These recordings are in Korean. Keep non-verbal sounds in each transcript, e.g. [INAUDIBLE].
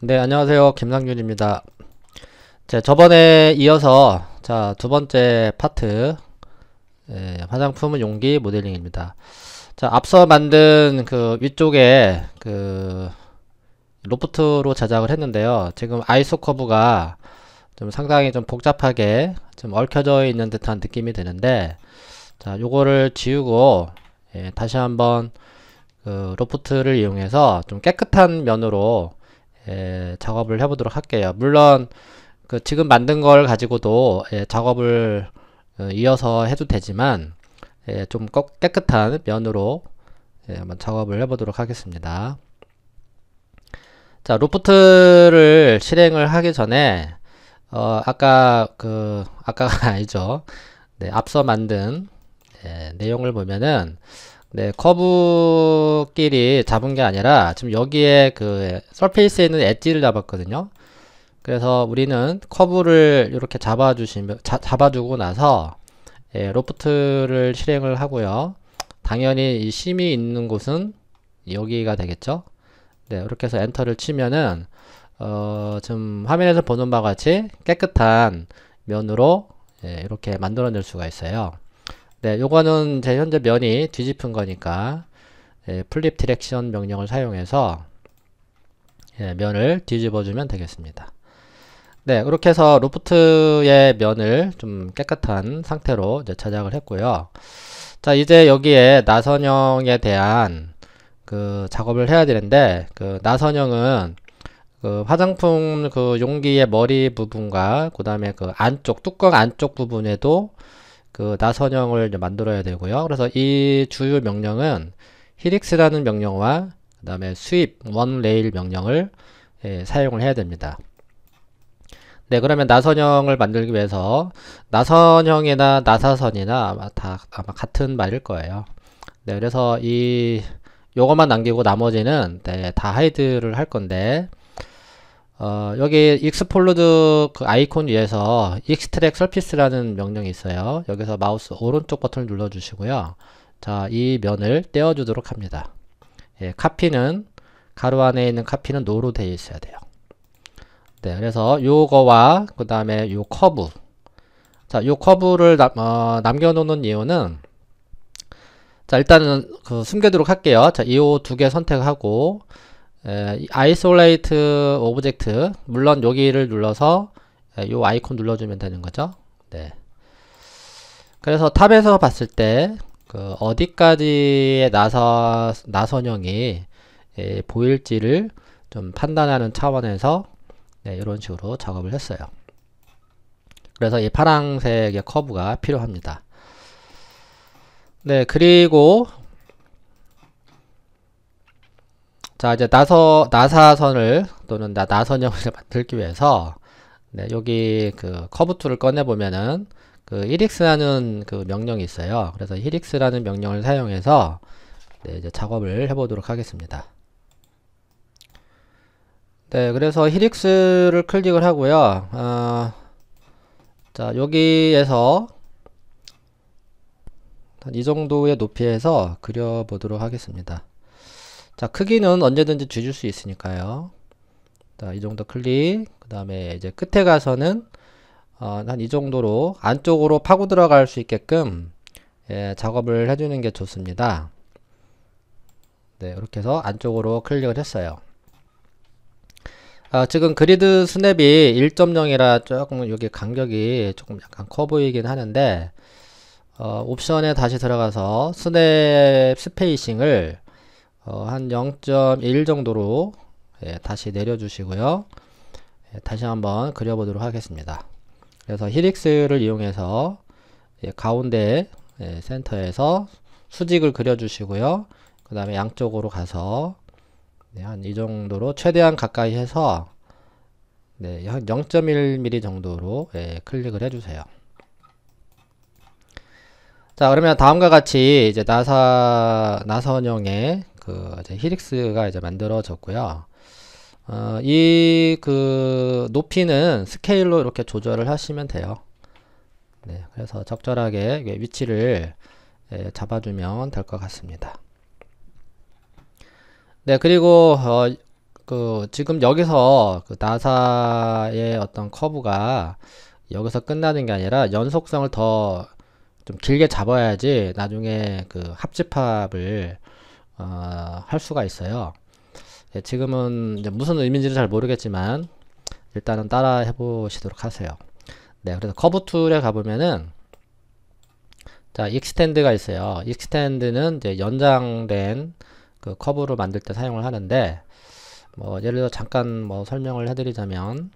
네, 안녕하세요. 김상균입니다. 자, 저번에 이어서, 자, 두 번째 파트, 예, 화장품 용기 모델링입니다. 자, 앞서 만든 그 위쪽에 그 로프트로 제작을 했는데요. 지금 아이소 커브가 좀 상당히 좀 복잡하게 좀 얽혀져 있는 듯한 느낌이 드는데, 자, 요거를 지우고, 예, 다시 한번 그 로프트를 이용해서 좀 깨끗한 면으로 예, 작업을 해보도록 할게요. 물론 그 지금 만든 걸 가지고도 예, 작업을 어, 이어서 해도 되지만 예, 좀 깨끗한 면으로 예, 한번 작업을 해보도록 하겠습니다. 자, 로프트를 실행을 하기 전에 어, 아까 그 아까가 [LAUGHS] 아니죠. 네, 앞서 만든 예, 내용을 보면은 네, 커브끼리 잡은 게 아니라 지금 여기에 그 서페이스에 있는 엣지를 잡았거든요. 그래서 우리는 커브를 이렇게 잡아주시면 자, 잡아주고 나서 예, loft를 실행을 하고요. 당연히 이 seam이 있는 곳은 여기가 되겠죠. 네, 이렇게 해서 엔터를 치면은 어, 지금 화면에서 보는 바와 같이 깨끗한 면으로 예, 이렇게 만들어낼 수가 있어요. 네, 요거는 제 현재 면이 뒤집힌 거니까 예, flip direction 명령을 사용해서 예, 면을 뒤집어 주면 되겠습니다. 네, 이렇게 해서 loft의 면을 좀 깨끗한 상태로 이제 제작을 했고요. 자, 이제 여기에 나선형에 대한 그 작업을 해야 되는데 그 나선형은 그 화장품 그 용기의 머리 부분과 그 다음에 그 안쪽 뚜껑 안쪽 부분에도 그 나선형을 만들어야 되고요. 그래서 이 주요 명령은 히릭스라는 명령과 그 다음에 스윕 원 레일 명령을 예, 사용을 해야 됩니다. 네, 그러면 나선형을 만들기 위해서 나선형이나 나사선이나 아마 다 아마 같은 말일 거예요. 네, 그래서 이 요것만 남기고 나머지는 네, 다 hide를 할 건데 어, 여기 explode 그 아이콘 위에서 extract surface라는 명령이 있어요. 여기서 마우스 오른쪽 버튼을 눌러 주시고요. 자, 이 면을 떼어 주도록 합니다. 예, 카피는 괄호 안에 있는 카피는 no로 되어 있어야 돼요. 네, 그래서 요거와 그 다음에 요 커브 자, 요 커브를 남, 어, 남겨놓는 이유는 자, 일단은 그 숨겨두도록 할게요. 자, 이 두 개 선택하고 isolate object 물론 여기를 눌러서 이 아이콘 눌러주면 되는 거죠. 네. 그래서 top에서 봤을 때 그 어디까지의 나사 나선형이 예, 보일지를 좀 판단하는 차원에서 네, 이런 식으로 작업을 했어요. 그래서 이 파랑색의 커브가 필요합니다. 네, 그리고 자 이제 나서 나사선을 또는 나, 나선형을 [LAUGHS] 만들기 위해서 네, 여기 그 커브 툴을 꺼내 보면은 그 helix라는 그 명령이 있어요. 그래서 helix라는 명령을 사용해서 네, 이제 작업을 해보도록 하겠습니다. 네, 그래서 helix를 클릭을 하고요. 어, 자 여기에서 이 정도의 높이에서 그려보도록 하겠습니다. 자, 크기는 언제든지 줄일 수 있으니까요. 자, 이 정도 클릭. 그 다음에 이제 끝에 가서는 어, 한 이 정도로 안쪽으로 파고 들어갈 수 있게끔 예, 작업을 해주는 게 좋습니다. 네, 이렇게 해서 안쪽으로 클릭을 했어요. 아, 지금 grid snap이 1.0이라 조금 여기 간격이 조금 약간 커 보이긴 하는데 어, 옵션에 다시 들어가서 snap spacing을 어, 한 0.1 정도로 예, 다시 내려주시고요. 예, 다시 한번 그려보도록 하겠습니다. 그래서 helix를 이용해서 예, 가운데 예, 센터에서 수직을 그려주시고요. 그 다음에 양쪽으로 가서 네, 한이 정도로 최대한 가까이 해서 네, 한 0.1mm 정도로 예, 클릭을 해주세요. 자 그러면 다음과 같이 이제 나사 나선형의 그 이제 히릭스가 이제 만들어졌고요. 어, 이 그 높이는 스케일로 이렇게 조절을 하시면 돼요. 네, 그래서 적절하게 위치를 예, 잡아주면 될 것 같습니다. 네, 그리고 어, 그 지금 여기서 그 나사의 어떤 커브가 여기서 끝나는 게 아니라 연속성을 더 좀 길게 잡아야지 나중에 그 합집합을 어, 할 수가 있어요. 예, 지금은 무슨 의미인지는 잘 모르겠지만 일단은 따라 해보시도록 하세요. 네, 그래서 커브 툴에 가보면은 자, extend가 있어요. extend는 이제 연장된 그 커브를 만들 때 사용을 하는데 뭐 예를 들어 잠깐 뭐 설명을 해드리자면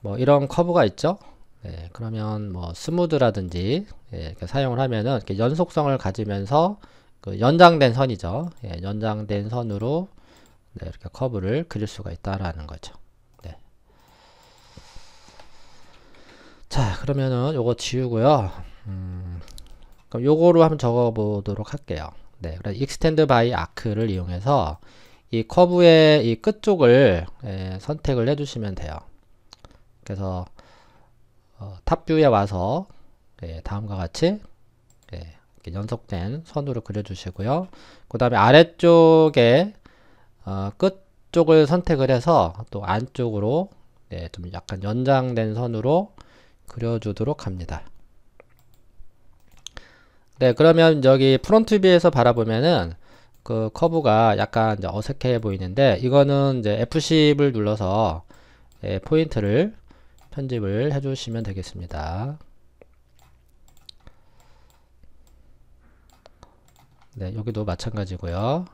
뭐 이런 커브가 있죠. 네, 그러면 뭐 smooth라든지 예, 사용을 하면은 이렇게 연속성을 가지면서 그 연장된 선이죠. 예, 연장된 선으로 네, 이렇게 커브를 그릴 수가 있다라는 거죠. 네. 자, 그러면은 요거 지우고요. 음, 그럼 요거로 한번 적어 보도록 할게요. 네, 그래서 extend by arc를 이용해서 이 커브의 이 끝쪽을 예, 선택을 해주시면 돼요. 그래서 어, 탑뷰에 와서 예, 다음과 같이 예, 연속된 선으로 그려주시고요. 그 다음에 아래쪽에 어, 끝 쪽을 선택을 해서 또 안쪽으로 예, 좀 약간 연장된 선으로 그려주도록 합니다. 네, 그러면 여기 front view에서 바라보면은 그 커브가 약간 어색해 보이는데 이거는 이제 F10을 눌러서 예, 포인트를 편집을 해주시면 되겠습니다. 네, 여기도 마찬가지고요.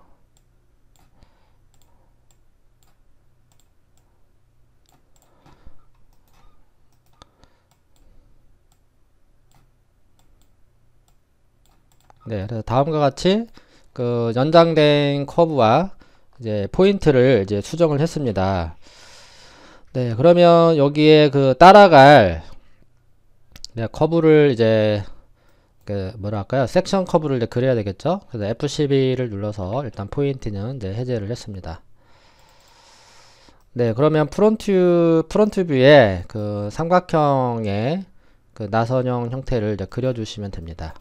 네, 그래서 다음과 같이 그 연장된 커브와 이제 포인트를 이제 수정을 했습니다. 네, 그러면 여기에 그 따라갈 네, 커브를 이제 그 뭐랄까요 섹션 커브를 이제 그려야 되겠죠. 그래서 F12를 눌러서 일단 포인트는 이제 해제를 했습니다. 네, 그러면 front front view에 그 삼각형의 그 나선형 형태를 이제 그려주시면 됩니다.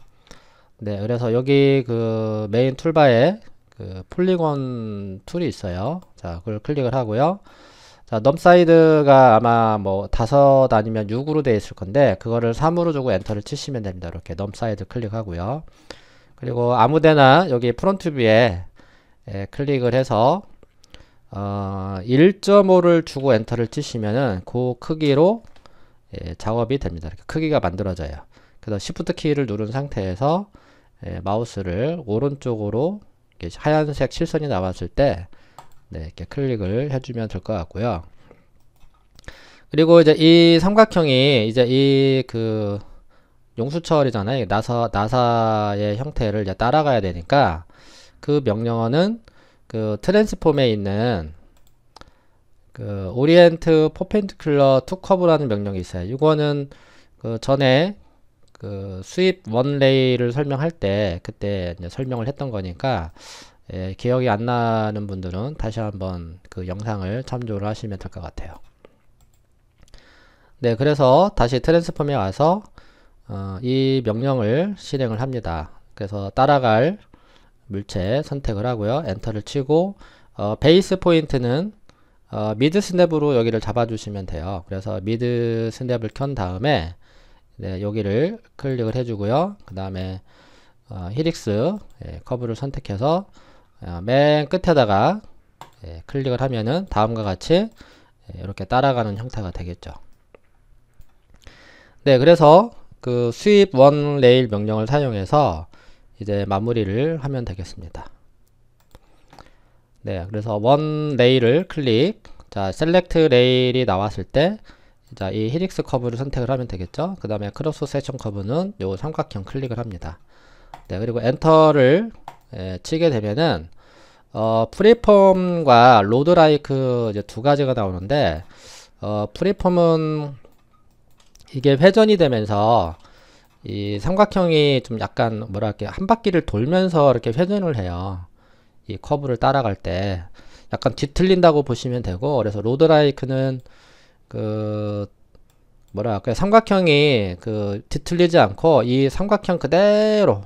네, 그래서 여기 그 메인 툴바에 그 polygon 툴이 있어요. 자, 그걸 클릭을 하고요. 자, num side가 아마 뭐 다섯 아니면 6으로 되어 있을 건데 그거를 3으로 주고 엔터를 치시면 됩니다. 이렇게 num side 클릭하고요. 그리고 아무데나 여기 front view에 예, 클릭을 해서 어, 1.5를 주고 엔터를 치시면은 그 크기로 예, 작업이 됩니다. 이렇게 크기가 만들어져요. 그래서 Shift 키를 누른 상태에서 예, 마우스를 오른쪽으로 하얀색 실선이 나왔을 때 네, 이렇게 클릭을 해주면 될 것 같고요. 그리고 이제 이 삼각형이 이제 이 그 용수철이잖아요. 나사 나사의 형태를 이제 따라가야 되니까 그 명령어는 그 transform에 있는 그 orient perpendicular to curve라는 명령이 있어요. 이거는 그 전에 그 sweep one rail을 설명할 때 그때 설명을 했던 거니까 예, 기억이 안 나는 분들은 다시 한번 그 영상을 참조를 하시면 될 것 같아요. 네, 그래서 다시 transform에 와서 어, 이 명령을 실행을 합니다. 그래서 따라갈 물체 선택을 하고요. 엔터를 치고 어, base point는 어, mid snap으로 여기를 잡아주시면 돼요. 그래서 mid snap을 켠 다음에 네, 여기를 클릭을 해주고요. 그 다음에 어, helix 예, 커브를 선택해서 어, 맨 끝에다가 예, 클릭을 하면은 다음과 같이 예, 이렇게 따라가는 형태가 되겠죠. 네, 그래서 그 sweep one rail 명령을 사용해서 이제 마무리를 하면 되겠습니다. 네, 그래서 one rail을 클릭, 자, select rail이 나왔을 때 자, 이 helix 커브를 선택을 하면 되겠죠. 그 다음에 cross section curve는 요 삼각형 클릭을 합니다. 네, 그리고 엔터를 예, 치게 되면은 어, freeform과 roadlike 이제 두 가지가 나오는데 어, freeform은 이게 회전이 되면서 이 삼각형이 좀 약간 뭐랄까 한 바퀴를 돌면서 이렇게 회전을 해요. 이 커브를 따라갈 때. 약간 뒤틀린다고 보시면 되고 그래서 roadlike는 그 뭐랄까 삼각형이 그 뒤틀리지 않고 이 삼각형 그대로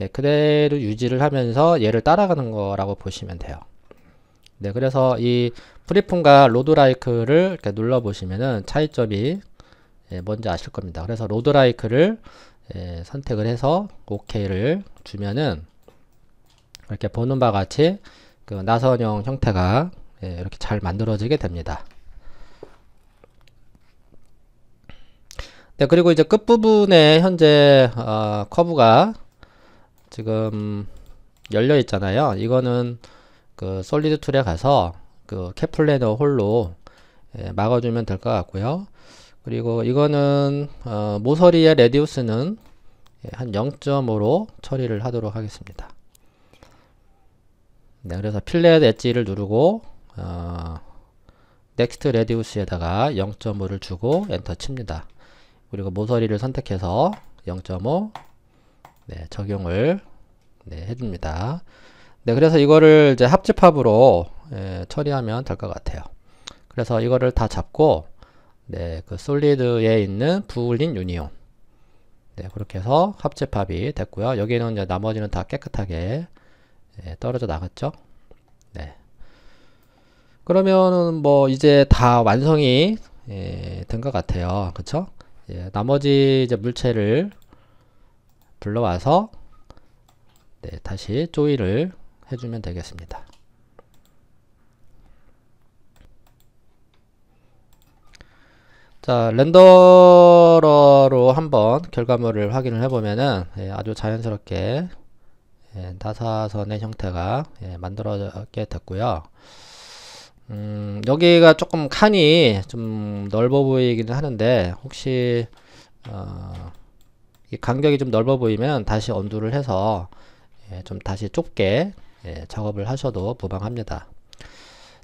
예, 그대로 유지를 하면서 얘를 따라가는 거라고 보시면 돼요. 네, 그래서 이 freeform과 roadlike를 이렇게 눌러 보시면은 차이점이 예, 뭔지 아실 겁니다. 그래서 roadlike를 예, 선택을 해서 OK를 주면은 이렇게 보는 바와 같이 그 나선형 형태가 예, 이렇게 잘 만들어지게 됩니다. 네, 그리고 이제 끝부분에 현재 어, 커브가 지금 열려 있잖아요. 이거는 그 solid tool에 가서 그 cap planar hole로 예, 막아주면 될 것 같고요. 그리고 이거는 어, 모서리의 radius는 예, 한 0.5로 처리를 하도록 하겠습니다. 네, 그래서 fillet edge를 누르고 어, next radius에다가 0.5를 주고 엔터 칩니다. 그리고 모서리를 선택해서 0.5 네, 적용을 네, 해줍니다. 네, 그래서 이거를 이제 합집합으로 예, 처리하면 될 것 같아요. 그래서 이거를 다 잡고 네, 그 solid에 있는 boolean union 네, 그렇게 해서 합집합이 됐고요. 여기는 이제 나머지는 다 깨끗하게 예, 떨어져 나갔죠. 네. 그러면은 뭐 이제 다 완성이 예, 된 것 같아요. 그쵸? 예, 나머지 이제 물체를 불러와서 네, 다시 조이를 해주면 되겠습니다. 자, 렌더러로 한번 결과물을 확인을 해보면은 예, 아주 자연스럽게 예, 나사선의 형태가 예, 만들어지게 됐고요. 음, 여기가 조금 칸이 좀 넓어 보이기는 하는데 혹시 어, 이 간격이 좀 넓어 보이면 다시 언두를 해서 예, 좀 다시 좁게 예, 작업을 하셔도 무방합니다.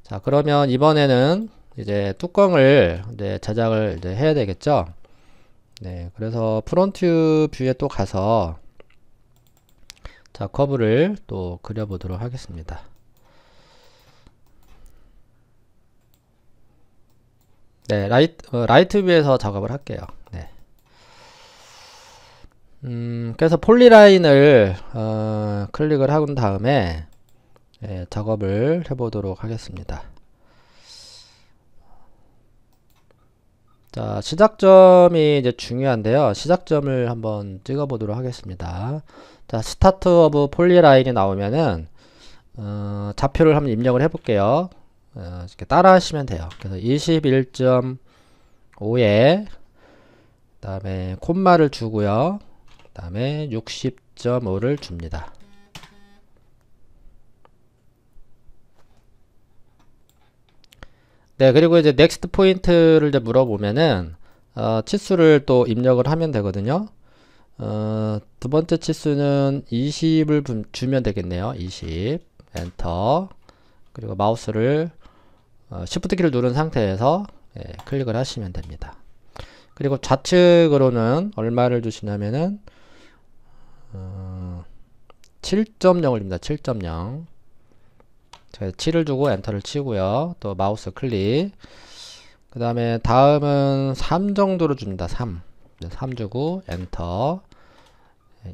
자 그러면 이번에는 이제 뚜껑을 이제 제작을 이제 해야 되겠죠. 네, 그래서 front view에 또 가서 자 커브를 또 그려보도록 하겠습니다. 네, right, 어, right view에서 작업을 할게요. 네. 음, 그래서 polyline을 어, 클릭을 한 다음에 예, 작업을 해보도록 하겠습니다. 자, 시작점이 이제 중요한데요. 시작점을 한번 찍어보도록 하겠습니다. 자, start of polyline이 나오면은 어, 좌표를 한번 입력을 해볼게요. 어, 이렇게 따라 하시면 돼요. 그래서 21.5에 그 다음에 콤마를 주고요. 그 다음에 60.5를 줍니다. 네, 그리고 이제 next point를 이제 물어보면은 어, 치수를 또 입력을 하면 되거든요. 어, 두 번째 치수는 20을 주면 되겠네요. 20 엔터 그리고 마우스를 어, Shift 키를 누른 상태에서 예, 클릭을 하시면 됩니다. 그리고 좌측으로는 얼마를 주시냐면은 어, 7.0을 줍니다. 7.0 자, 7을 주고 엔터를 치고요. 또 마우스 클릭. 그 다음에 다음은 3 정도로 줍니다. 3. 3 주고 엔터.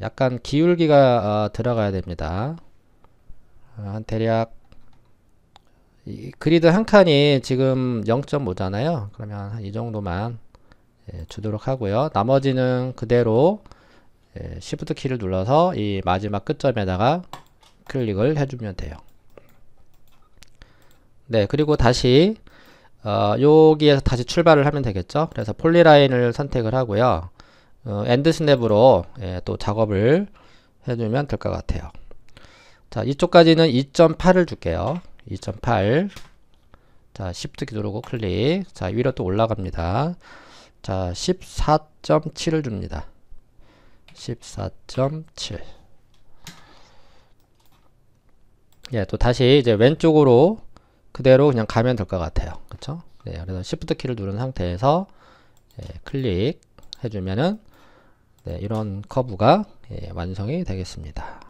약간 기울기가 어, 들어가야 됩니다. 어, 한 대략 이 그리드 한 칸이 지금 0.5잖아요. 그러면 한 이 정도만 예, 주도록 하고요. 나머지는 그대로 예, Shift 키를 눌러서 이 마지막 끝점에다가 클릭을 해주면 돼요. 네, 그리고 다시 어, 여기에서 다시 출발을 하면 되겠죠. 그래서 polyline을 선택을 하고요. 어, end snap으로 예, 또 작업을 해주면 될 것 같아요. 자, 이쪽까지는 2.8을 줄게요. 2.8. 자, Shift 키 누르고 클릭. 자, 위로 또 올라갑니다. 자, 14.7을 줍니다. 14.7. 예, 또 다시 이제 왼쪽으로 그대로 그냥 가면 될 것 같아요. 그쵸? 네, 그래서 Shift 키를 누른 상태에서 예, 클릭 해주면은 네, 이런 커브가 예, 완성이 되겠습니다.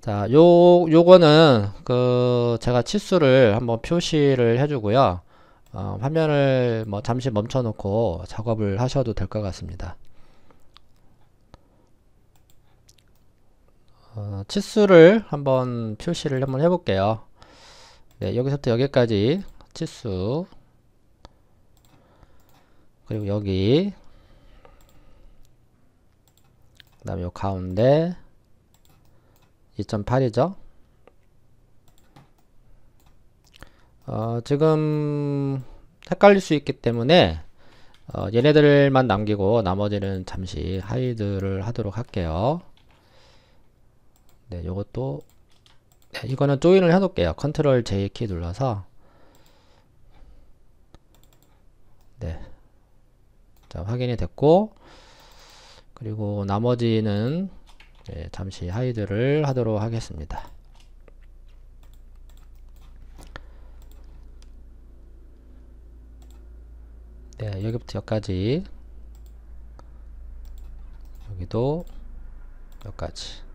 자, 요, 요거는 그 제가 치수를 한번 표시를 해주고요. 어, 화면을 뭐 잠시 멈춰 놓고 작업을 하셔도 될 것 같습니다. 어, 치수를 한번 표시를 한번 해볼게요. 네, 여기서부터 여기까지 치수. 그리고 여기. 그 다음에 요 가운데 2.8이죠? 어, 지금 헷갈릴 수 있기 때문에 어, 얘네들만 남기고 나머지는 잠시 hide를 하도록 할게요 네 요것도 네, 이거는 join을 해 놓을게요. Control J 키 눌러서. 네. 자, 확인이 됐고. 그리고 나머지는 예, 잠시 hide를 하도록 하겠습니다. 네, 여기부터 여기까지. 여기도 여기까지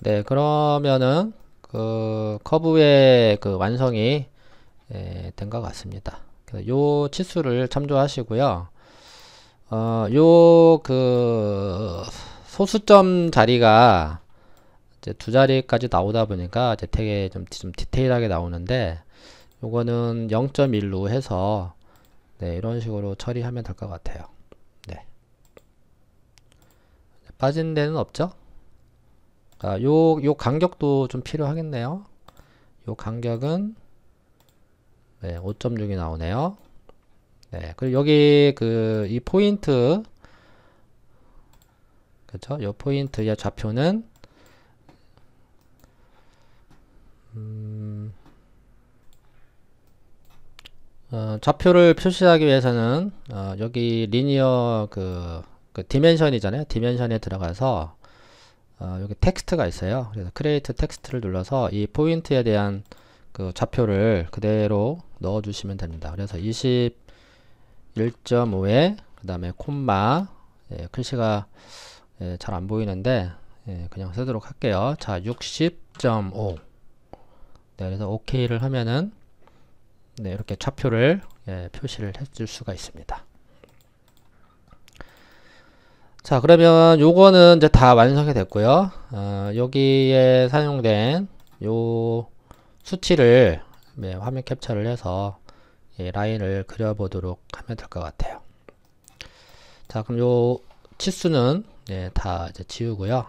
네, 그러면은 그 커브의 그 완성이 예, 된것 같습니다. 요 치수를 참조하시고요. 어, 요 그 소수점 자리가 이제 두 자리까지 나오다 보니까 이제 되게 좀, 좀 디테일하게 나오는데 요거는 0.1로 해서 네, 이런 식으로 처리하면 될 것 같아요. 네. 빠진 데는 없죠? 아, 요, 요 간격도 좀 필요하겠네요. 요 간격은 네, 5.6이 나오네요. 네, 그리고 여기 그 이 포인트 그렇죠? 요 포인트의 좌표는 음, 어, 좌표를 표시하기 위해서는 어, 여기 linear 그, 그 dimension이잖아요. dimension에 들어가서 어, 여기 텍스트가 있어요. 그래서 create text를 눌러서 이 포인트에 대한 그 좌표를 그대로 넣어 주시면 됩니다. 그래서 21.5에 그 다음에 콤마 예, 글씨가 예, 잘 안 보이는데 예, 그냥 쓰도록 할게요. 자 60.5 네, 그래서 OK를 하면은 네, 이렇게 좌표를 예, 표시를 해줄 수가 있습니다. 자 그러면 요거는 이제 다 완성이 됐고요. 어, 여기에 사용된 요 수치를 네, 화면 캡처를 해서 예, 라인을 그려보도록 하면 될 것 같아요. 자 그럼 요 치수는 네, 다 이제 지우고요.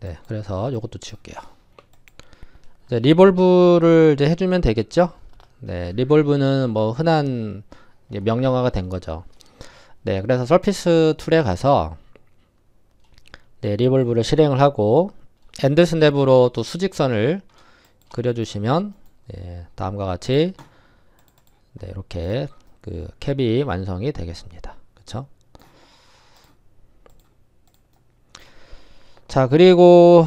네 그래서 요것도 지울게요. 이제 리볼브를 이제 해주면 되겠죠? 네 리볼브는 뭐 흔한 명령어가 된 거죠 네, 그래서 surface tool에 가서 네, revolve를 실행을 하고 end snap으로 또 수직선을 그려주시면 네, 다음과 같이 네, 이렇게 그 캡이 완성이 되겠습니다. 그쵸? 자, 그리고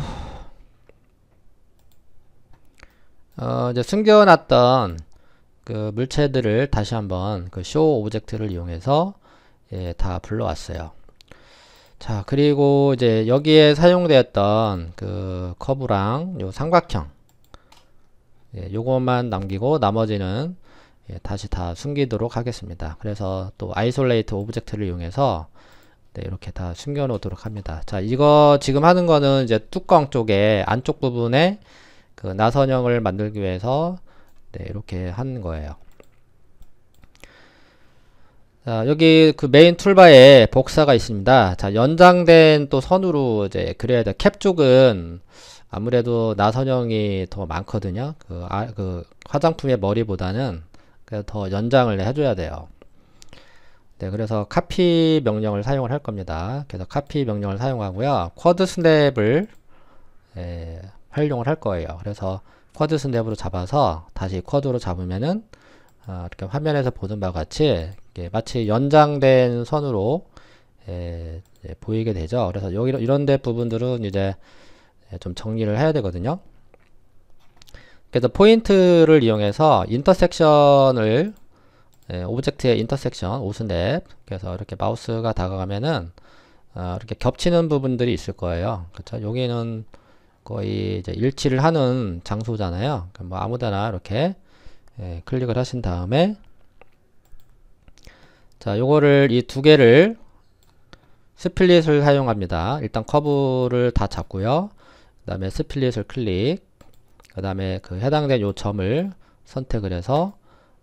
어, 이제 숨겨놨던 그 물체들을 다시 한번 그 show object를 이용해서 예, 다 불러왔어요. 자, 그리고 이제 여기에 사용되었던 그 커브랑 요 삼각형 예, 요것만 남기고 나머지는 예, 다시 다 숨기도록 하겠습니다. 그래서 또 isolate object를 이용해서 네, 이렇게 다 숨겨 놓도록 합니다. 자, 이거 지금 하는 거는 이제 뚜껑 쪽에 안쪽 부분에 그 나선형을 만들기 위해서 네, 이렇게 하는 거예요. 자, 여기 그 main toolbar에 복사가 있습니다. 자, 연장된 또 선으로 이제 그려야 돼. 캡 쪽은 아무래도 나선형이 더 많거든요. 그, 아, 그 화장품의 머리보다는 더 연장을 해줘야 돼요. 네, 그래서 카피 명령을 사용을 할 겁니다. 그래서 카피 명령을 사용하고요. quad snap을 예, 활용을 할 거예요. 그래서 quad snap으로 잡아서 다시 quad로 잡으면은 어, 이렇게 화면에서 보는 바와 같이 마치 연장된 선으로 예, 예, 보이게 되죠. 그래서 여기 이런 데 부분들은 이제 예, 좀 정리를 해야 되거든요. 그래서 포인트를 이용해서 intersection을 예, object의 intersection osnap 그래서 이렇게 마우스가 다가가면은 어, 이렇게 겹치는 부분들이 있을 거예요. 그렇죠? 여기는 거의 이제 일치를 하는 장소잖아요. 뭐 아무데나 이렇게 예, 클릭을 하신 다음에 자 요거를 이 두 개를 스플릿을 사용합니다. 일단 커브를 다 잡고요. 그 다음에 스플릿을 클릭 그 다음에 그 해당된 요 점을 선택을 해서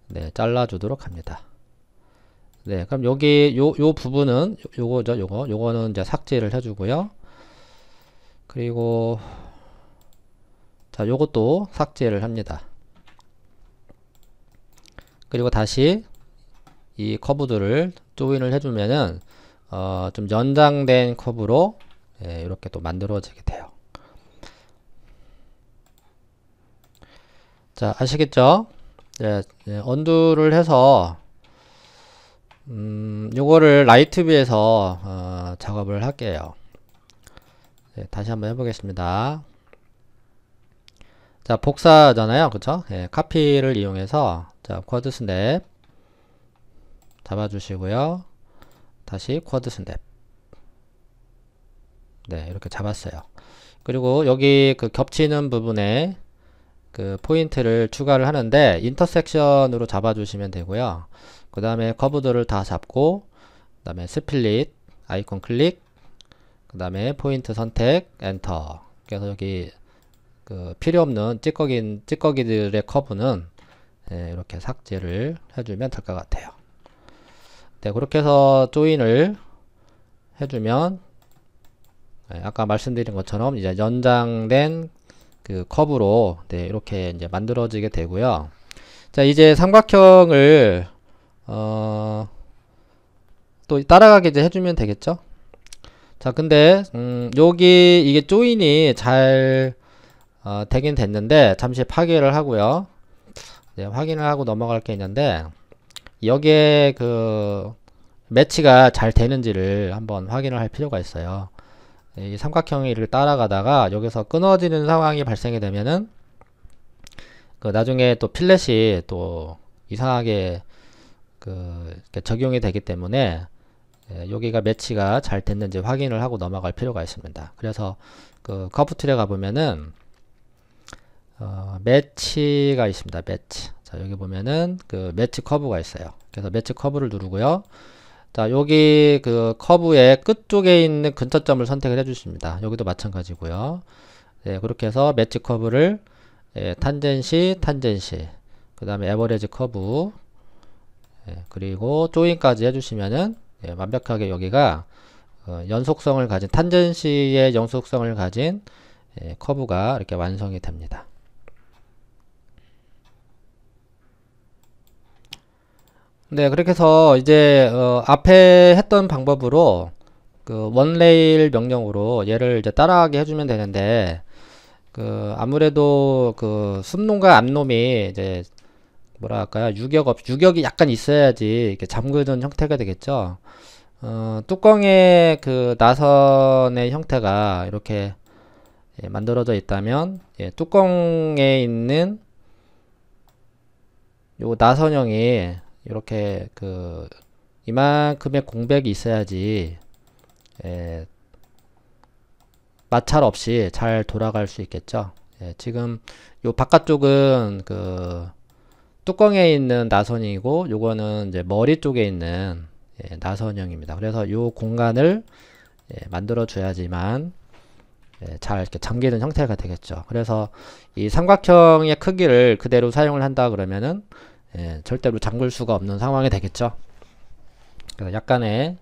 네, 잘라 주도록 합니다. 네, 그럼 여기 요, 요 부분은 요, 거죠 요거. 요거는 이제 삭제를 해주고요. 그리고 자, 요것도 삭제를 합니다. 그리고 다시 이 커브들을 조인을 해주면은 어, 좀 연장된 커브로 예, 이렇게 또 만들어지게 돼요. 자, 아시겠죠? 예, 예, undo를 해서 음, 요거를 right view에서 어, 작업을 할게요. 네, 다시 한번 해보겠습니다. 자, 복사잖아요. 그쵸? 예, 카피를 이용해서 자, quad snap 잡아주시고요. 다시 quad snap 네, 이렇게 잡았어요. 그리고 여기 그 겹치는 부분에 그 포인트를 추가를 하는데 intersection으로 잡아주시면 되고요. 그 다음에 커브들을 다 잡고 그 다음에 split 아이콘 클릭 그 다음에 포인트 선택 엔터 그래서 여기 그 필요 없는 찌꺼기 찌꺼기들의 커브는 예, 이렇게 삭제를 해주면 될 것 같아요. 네 그렇게 해서 join을 해주면 예, 아까 말씀드린 것처럼 이제 연장된 그 컵으로 네, 이렇게 이제 만들어지게 되고요. 자, 이제 삼각형을 어, 또 따라가게 이제 해주면 되겠죠. 자, 근데 음, 여기 이게 조인이 잘 어, 되긴 됐는데 잠시 파괴를 하고요. 네, 확인을 하고 넘어갈 게 있는데 여기에 그 매치가 잘 되는지를 한번 확인을 할 필요가 있어요. 이 삼각형을 따라가다가 여기서 끊어지는 상황이 발생이 되면은 그 나중에 또 필렛이 또 이상하게 그 적용이 되기 때문에 예, 여기가 매치가 잘 됐는지 확인을 하고 넘어갈 필요가 있습니다. 그래서 그 커브 툴에 가보면은 어, match가 있습니다. 매치. 자 여기 보면은 그 match curve가 있어요. 그래서 match curve를 누르고요. 자, 여기 그 커브의 끝쪽에 있는 근처점을 선택을 해주십니다. 여기도 마찬가지고요. 네, 그렇게 해서 match curve를 예, tangency, tangency, 그 다음에 average curve, 예, 그리고 join까지 해주시면은 예, 완벽하게 여기가 어, 연속성을 가진 tangency의 연속성을 가진 예, 커브가 이렇게 완성이 됩니다. 네, 그렇게 해서 이제 어, 앞에 했던 방법으로 그 원레일 명령으로 얘를 이제 따라가게 해주면 되는데 그 아무래도 그 숨놈과 앞놈이 이제 뭐라 할까요 유격 없 유격이 약간 있어야지 이렇게 잠그는 형태가 되겠죠. 어, 뚜껑의 그 나선의 형태가 이렇게 예, 만들어져 있다면 예, 뚜껑에 있는 요 나선형이 이렇게 그 이만큼의 공백이 있어야지 예, 마찰 없이 잘 돌아갈 수 있겠죠. 예, 지금 요 바깥쪽은 그 뚜껑에 있는 나선이고 요거는 이제 머리 쪽에 있는 예, 나선형입니다. 그래서 요 공간을 예, 만들어 줘야지만 예, 잘 이렇게 잠기는 형태가 되겠죠. 그래서 이 삼각형의 크기를 그대로 사용을 한다 그러면은 예, 절대로 잠글 수가 없는 상황이 되겠죠. 그래서 약간의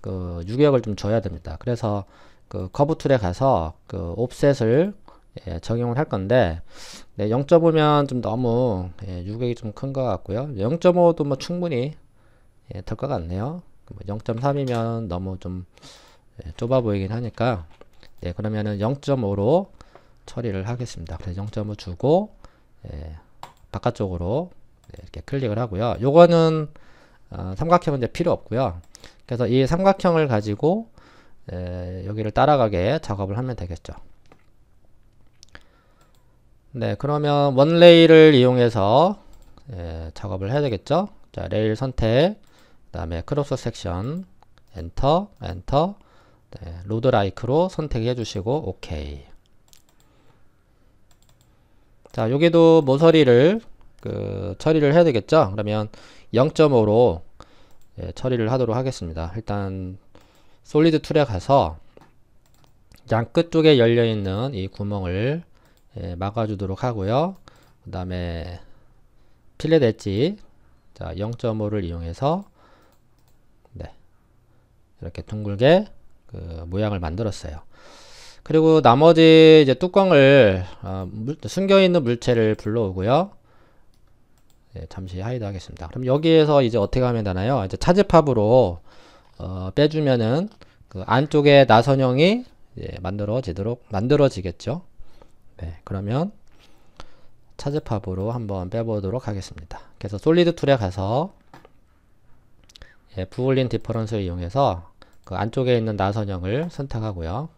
그 유격을 좀 줘야 됩니다. 그래서 그 커브 툴에 가서 그 옵셋을 예, 적용을 할 건데 네, 0.5면 좀 너무 예, 유격이 좀 큰 것 같고요. 0.5도 뭐 충분히 예, 될것 같네요. 0.3이면 뭐 너무 좀 예, 좁아 보이긴 하니까 예, 그러면은 0.5로 처리를 하겠습니다. 그래서 0.5 주고 예, 바깥쪽으로 네, 이렇게 클릭을 하고요. 요거는 어, 삼각형은 이제 필요 없고요. 그래서 이 삼각형을 가지고 에, 여기를 따라가게 작업을 하면 되겠죠. 네, 그러면 원 레일을 이용해서 에, 작업을 해야 되겠죠. 자, 레일 선택, 그 다음에 cross section, enter, enter, 네, road like로 선택해 주시고 오케이. 자, 여기도 모서리를 그 처리를 해야 되겠죠? 그러면 0.5로 예, 처리를 하도록 하겠습니다. 일단 solid tool에 가서 양 끝 쪽에 열려 있는 이 구멍을 예, 막아주도록 하고요. 그 다음에 필렛 엣지 자 0.5를 이용해서 네 이렇게 둥글게 그 모양을 만들었어요. 그리고 나머지 이제 뚜껑을 어, 숨겨 있는 물체를 불러오고요. 네, 잠시 하이드 하겠습니다. 그럼 여기에서 이제 어떻게 하면 되나요? 이제 차제팝으로 어, 빼주면은 그 안쪽에 나선형이 만들어지도록 만들어지겠죠. 네, 그러면 차집합으로 한번 빼보도록 하겠습니다. 그래서 solid tool에 가서 예, boolean difference를 이용해서 그 안쪽에 있는 나선형을 선택하고요.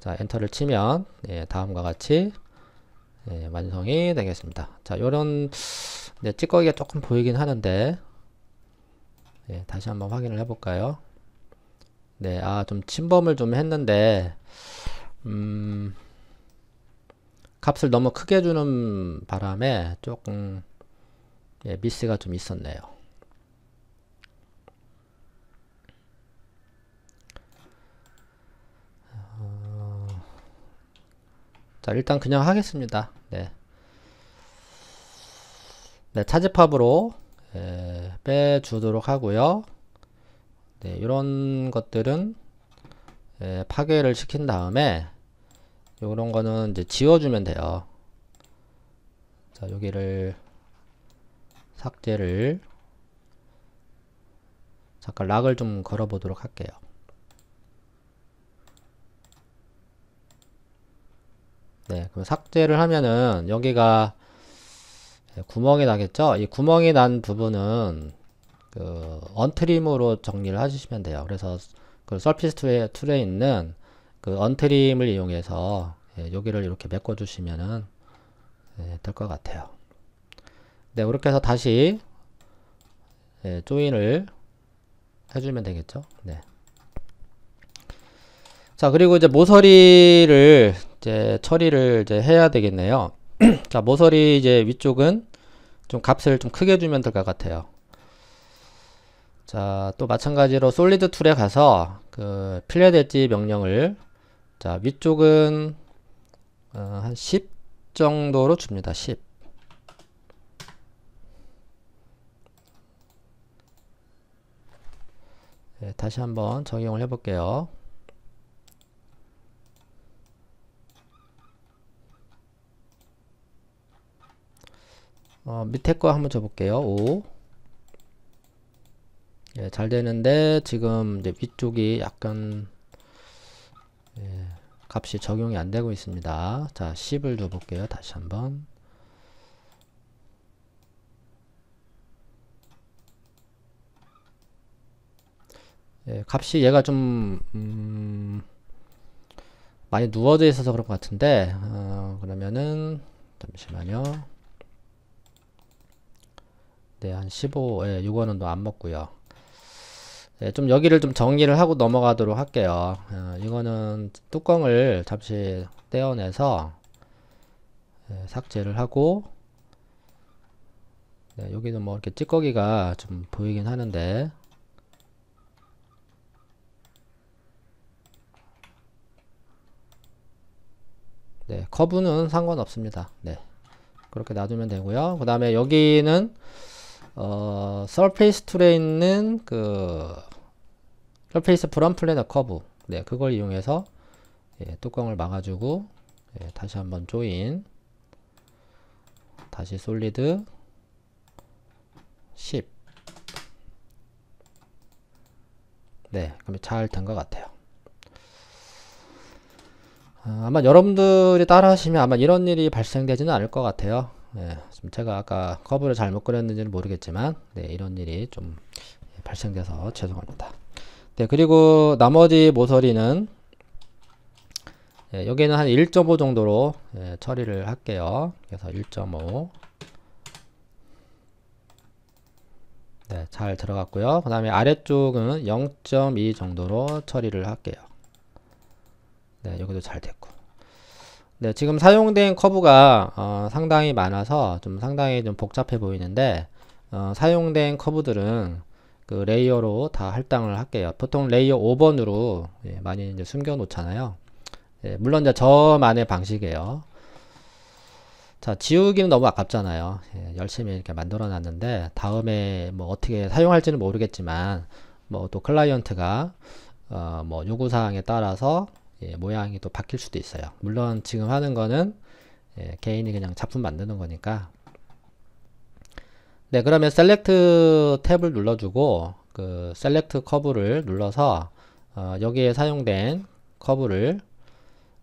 자, enter를 치면 예, 다음과 같이 예, 완성이 되겠습니다. 자, 요런 네, 찌꺼기가 조금 보이긴 하는데 예, 다시 한번 확인을 해볼까요? 네, 아, 좀 침범을 좀 했는데 음, 값을 너무 크게 주는 바람에 조금 예, 미스가 좀 있었네요. 자 일단 그냥 하겠습니다. 네, 네 차집합으로 예, 빼주도록 하고요. 네, 이런 것들은 예, 파괴를 시킨 다음에 요런 거는 이제 지워주면 돼요. 자, 여기를 삭제를 잠깐 락을 좀 걸어 보도록 할게요. 네, 그럼 삭제를 하면은 여기가 구멍이 나겠죠? 이 구멍이 난 부분은 그 언트림으로 정리를 해주시면 돼요. 그래서 그 서피스 툴에, 툴에 있는 그 언트림을 이용해서 예, 여기를 이렇게 메꿔 주시면은 예, 될것 같아요. 네, 그렇게 해서 다시 예, 조인을 해주면 되겠죠. 네. 자, 그리고 이제 모서리를 이제 처리를 이제 해야 되겠네요. [CLEARS THROAT] 자, 모서리 이제 위쪽은 좀 값을 좀 크게 주면 될 것 같아요. 자, 또 마찬가지로 솔리드 툴에 가서 그 필렛 엣지 명령을 자, 위쪽은 어, 한 10 정도로 줍니다. 10. 네, 다시 한번 적용을 해 볼게요. 어, 밑에 거 한번 줘볼게요. 5. 예, 잘 되는데 지금 이제 위쪽이 약간 예, 값이 적용이 안 되고 있습니다. 자, 10을 줘 볼게요. 다시 한번. 예, 값이 얘가 좀 음, 많이 누워져 있어서 그런 것 같은데 어, 그러면은 잠시만요. 네, 한 15, 예, 이거는 또 안 먹고요. 네, 좀 여기를 좀 정리를 하고 넘어가도록 할게요. 어, 이거는 뚜껑을 잠시 떼어내서 네, 삭제를 하고 네, 여기는 뭐 이렇게 찌꺼기가 좀 보이긴 하는데 네, 커브는 상관없습니다. 네. 그렇게 놔두면 되고요. 그 다음에 여기는 어, surface tool에 있는 그 surface from planar curve 네 그걸 이용해서 예, 뚜껑을 막아주고 예, 다시 한번 join 다시 solid 10 네, 그럼 잘 된 것 같아요. 어, 아마 여러분들이 따라 하시면 아마 이런 일이 발생되지는 않을 것 같아요. 네, 제가 아까 커브를 잘못 그렸는지는 모르겠지만 네, 이런 일이 좀 발생돼서 죄송합니다. 네, 그리고 나머지 모서리는 예, 여기는 한 1.5 정도로 예, 처리를 할게요. 그래서 1.5 네, 잘 들어갔고요. 그 다음에 아래쪽은 0.2 정도로 처리를 할게요. 네, 여기도 잘 됐고 네, 지금 사용된 커브가 어, 상당히 많아서 좀 상당히 좀 복잡해 보이는데 어, 사용된 커브들은 그 layer로 다 할당을 할게요. 보통 layer 5번으로 예, 많이 이제 숨겨 놓잖아요. 예, 물론 이제 저만의 방식이에요. 자, 지우기는 너무 아깝잖아요. 예, 열심히 이렇게 만들어 놨는데 다음에 뭐 어떻게 사용할지는 모르겠지만 뭐 또 클라이언트가 어, 뭐 요구사항에 따라서 예, 모양이 또 바뀔 수도 있어요. 물론 지금 하는 거는 예, 개인이 그냥 작품 만드는 거니까. 네, 그러면 select 탭을 눌러주고 그 select curve를 눌러서 어, 여기에 사용된 커브를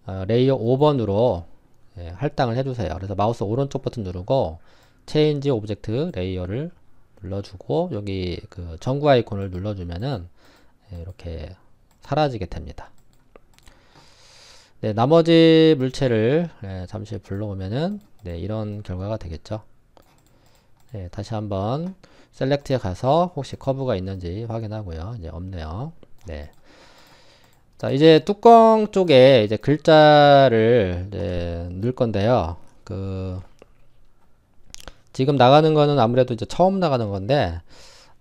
어, layer 5번으로 예, 할당을 해주세요. 그래서 마우스 오른쪽 버튼 누르고 change object layer를 눌러주고 여기 그 전구 아이콘을 눌러주면은 예, 이렇게 사라지게 됩니다. 네, 나머지 물체를 네, 잠시 불러오면은 네, 이런 결과가 되겠죠. 네, 다시 한번 셀렉트에 가서 혹시 커브가 있는지 확인하고요. 이제 없네요. 네. 자, 이제 뚜껑 쪽에 이제 글자를 이제 넣을 건데요. 그 지금 나가는 거는 아무래도 이제 처음 나가는 건데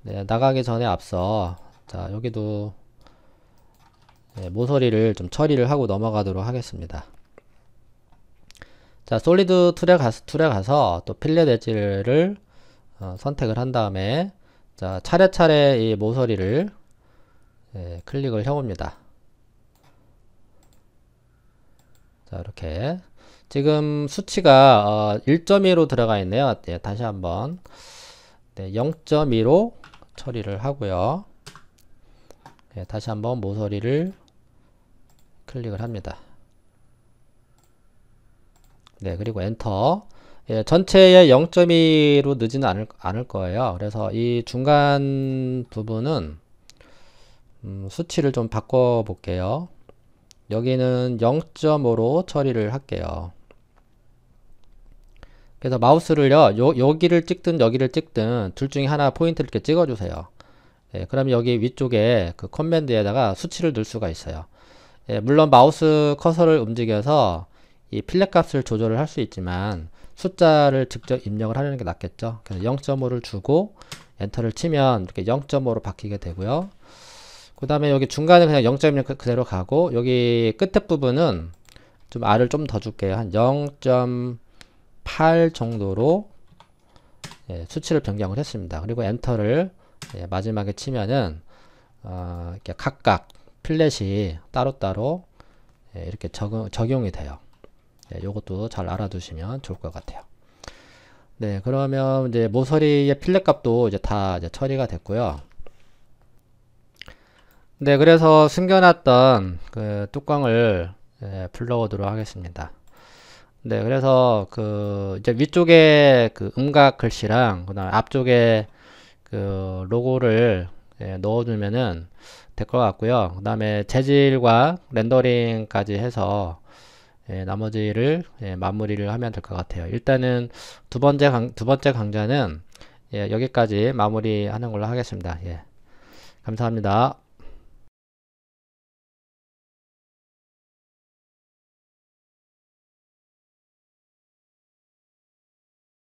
네, 나가기 전에 앞서 자, 여기도 네, 모서리를 좀 처리를 하고 넘어가도록 하겠습니다. 자, 솔리드 툴에, 가, 툴에 가서 또 필렛 엣지를 어, 선택을 한 다음에 자, 차례차례 이 모서리를 예, 클릭을 해봅니다. 자, 이렇게 지금 수치가 어, 1.2로 들어가 있네요. 네, 다시 한번 네, 0.2로 처리를 하고요. 네, 다시 한번 모서리를 클릭을 합니다. 네, 그리고 엔터. 예, 전체의 0.2로 늦지는 않을, 않을 거예요. 그래서 이 중간 부분은 음, 수치를 좀 바꿔 볼게요. 여기는 0.5로 처리를 할게요. 그래서 마우스를요, 요, 여기를 찍든 여기를 찍든 둘 중에 하나 포인트를 이렇게 찍어주세요. 예, 그럼 여기 위쪽에 그 command에다가 수치를 넣을 수가 있어요. 예, 물론 마우스 커서를 움직여서 이 fillet 값을 조절을 할 수 있지만 숫자를 직접 입력을 하려는 게 낫겠죠. 그래서 0.5를 주고 엔터를 치면 이렇게 0.5로 바뀌게 되고요. 그 다음에 여기 중간에 그냥 0.1 그대로 가고 여기 끝에 부분은 좀 R을 좀 더 줄게요. 한 0.8 정도로 예, 수치를 변경을 했습니다. 그리고 엔터를 예, 마지막에 치면은 어, 이렇게 각각 플랫이 따로따로 예, 이렇게 적용, 적용이 돼요. 예, 요것도 잘 알아두시면 좋을 것 같아요. 네, 그러면 이제 모서리의 필렛 값도 이제 다 이제 처리가 됐고요. 네, 그래서 숨겨놨던 그 뚜껑을 예, 불러오도록 하겠습니다. 네, 그래서 그 이제 위쪽에 그 음각 글씨랑 그다음 앞쪽에 그 로고를 예, 넣어주면은 될 것 같고요. 그 다음에 재질과 렌더링까지 해서 예, 나머지를 예, 마무리를 하면 될 것 같아요. 일단은 두 번째 강, 두 번째 강좌는 예, 여기까지 마무리하는 걸로 하겠습니다. 예, 감사합니다.